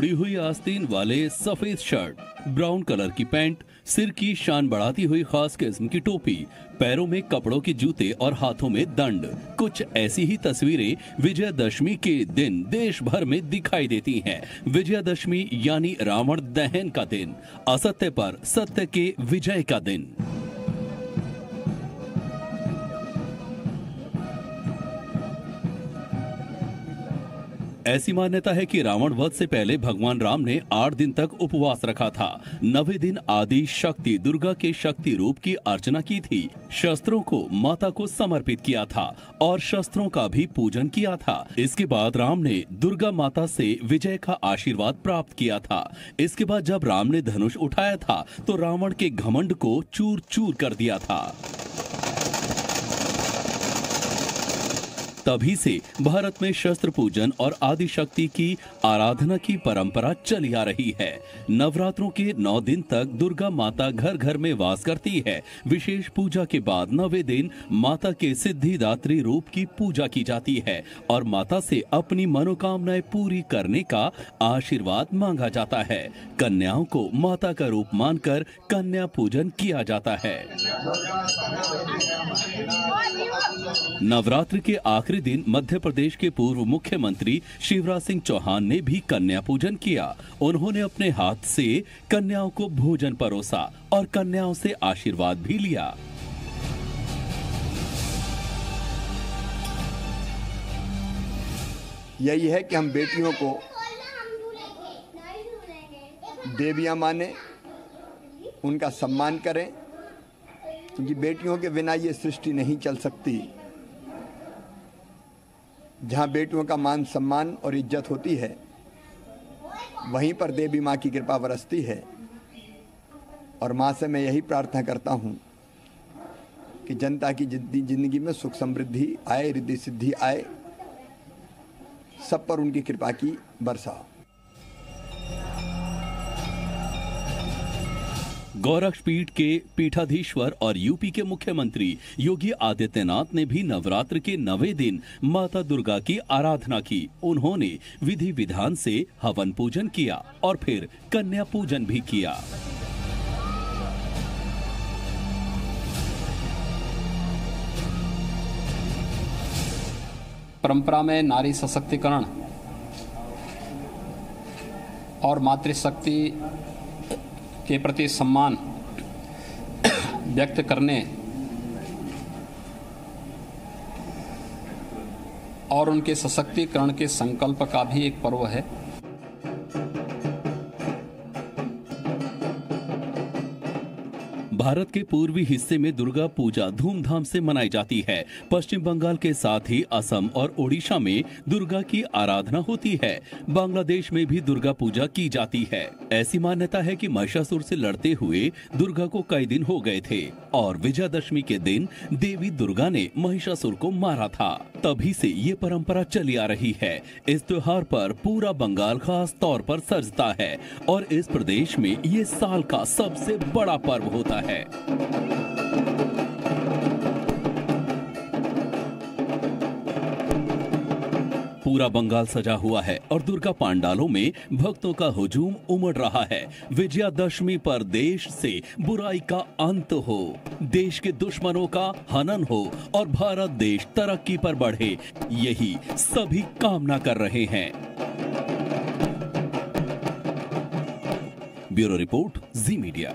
मुड़ी हुई आस्तीन वाले सफ़ेद शर्ट, ब्राउन कलर की पैंट, सिर की शान बढ़ाती हुई खास किस्म की टोपी, पैरों में कपड़ों के जूते और हाथों में दंड। कुछ ऐसी ही तस्वीरें विजयदशमी के दिन देश भर में दिखाई देती हैं। विजयदशमी यानी रावण दहन का दिन, असत्य पर सत्य के विजय का दिन। ऐसी मान्यता है कि रावण वध से पहले भगवान राम ने आठ दिन तक उपवास रखा था। नवे दिन आदि शक्ति, दुर्गा के शक्ति रूप की अर्चना की थी। शस्त्रों को माता को समर्पित किया था और शस्त्रों का भी पूजन किया था। इसके बाद राम ने दुर्गा माता से विजय का आशीर्वाद प्राप्त किया था। इसके बाद जब राम ने धनुष उठाया था तो रावण के घमंड को चूर चूर कर दिया था। तभी से भारत में शस्त्र पूजन और आदि शक्ति की आराधना की परंपरा चली आ रही है। नवरात्रों के नौ दिन तक दुर्गा माता घर घर में वास करती है। विशेष पूजा के बाद नवे दिन माता के सिद्धिदात्री रूप की पूजा की जाती है और माता से अपनी मनोकामनाएँ पूरी करने का आशीर्वाद मांगा जाता है। कन्याओं को माता का रूप मानकर कन्या पूजन किया जाता है। नवरात्र के आखिरी दिन मध्य प्रदेश के पूर्व मुख्यमंत्री शिवराज सिंह चौहान ने भी कन्या पूजन किया। उन्होंने अपने हाथ से कन्याओं को भोजन परोसा और कन्याओं से आशीर्वाद भी लिया। यही है कि हम बेटियों को देवियाँ माने, उनका सम्मान करें क्योंकि बेटियों के बिना ये सृष्टि नहीं चल सकती। जहाँ बेटियों का मान सम्मान और इज़्ज़त होती है, वहीं पर देवी माँ की कृपा बरसती है। और माँ से मैं यही प्रार्थना करता हूँ कि जनता की ज़िंदगी में सुख समृद्धि आए, रिद्धि सिद्धि आए, सब पर उनकी कृपा की बरसा गौरक्षपीठ के पीठाधीश्वर और यूपी के मुख्यमंत्री योगी आदित्यनाथ ने भी नवरात्र के नवे दिन माता दुर्गा की आराधना की। उन्होंने विधि विधान से हवन पूजन किया और फिर कन्या पूजन भी किया। परंपरा में नारी सशक्तिकरण और मातृशक्ति के प्रति सम्मान व्यक्त करने और उनके सशक्तिकरण के संकल्प का भी एक पर्व है। भारत के पूर्वी हिस्से में दुर्गा पूजा धूमधाम से मनाई जाती है। पश्चिम बंगाल के साथ ही असम और ओडिशा में दुर्गा की आराधना होती है। बांग्लादेश में भी दुर्गा पूजा की जाती है। ऐसी मान्यता है कि महिषासुर से लड़ते हुए दुर्गा को कई दिन हो गए थे और विजयदशमी के दिन देवी दुर्गा ने महिषासुर को मारा था। तभी से ये परंपरा चली आ रही है। इस त्योहार पर पूरा बंगाल खास तौर पर सजता है और इस प्रदेश में ये साल का सबसे बड़ा पर्व होता है। है। पूरा बंगाल सजा हुआ है और दुर्गा पांडालों में भक्तों का हुजूम उमड़ रहा है। विजयादशमी पर देश से बुराई का अंत हो। देश के दुश्मनों का हनन हो और भारत देश तरक्की पर बढ़े। यही सभी कामना कर रहे हैं। Bureau report, Zee Media.